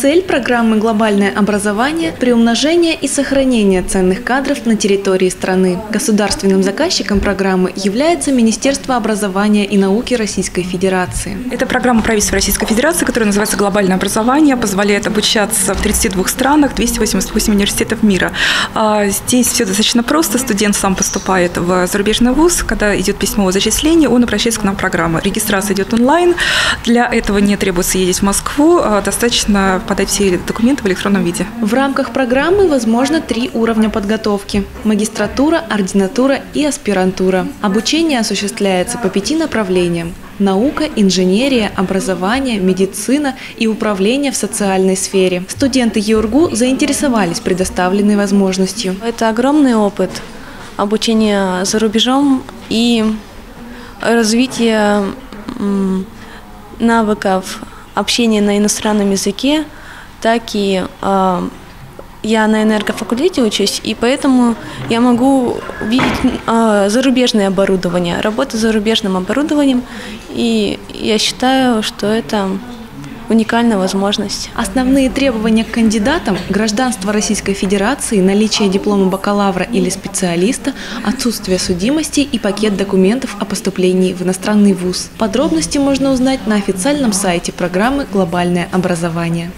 Цель программы «Глобальное образование» – приумножение и сохранение ценных кадров на территории страны. Государственным заказчиком программы является Министерство образования и науки Российской Федерации. Это программа правительства Российской Федерации, которая называется «Глобальное образование», позволяет обучаться в 32 странах, 288 университетов мира. А здесь все достаточно просто. Студент сам поступает в зарубежный вуз. Когда идет письмо о зачислении, он обращается к нам в программу. Регистрация идет онлайн. Для этого не требуется ездить в Москву. А достаточно подать все документы в электронном виде. В рамках программы возможно три уровня подготовки – магистратура, ординатура и аспирантура. Обучение осуществляется по пяти направлениям – наука, инженерия, образование, медицина и управление в социальной сфере. Студенты ЕУРГУ заинтересовались предоставленной возможностью. Это огромный опыт обучения за рубежом и развитие навыков общения на иностранном языке, так и э, я на энергофакультете учусь, и поэтому я могу видеть э, зарубежное оборудование, работу с зарубежным оборудованием, и я считаю, что это уникальная возможность. Основные требования к кандидатам – гражданство Российской Федерации, наличие диплома бакалавра или специалиста, отсутствие судимости и пакет документов о поступлении в иностранный вуз. Подробности можно узнать на официальном сайте программы «Глобальное образование».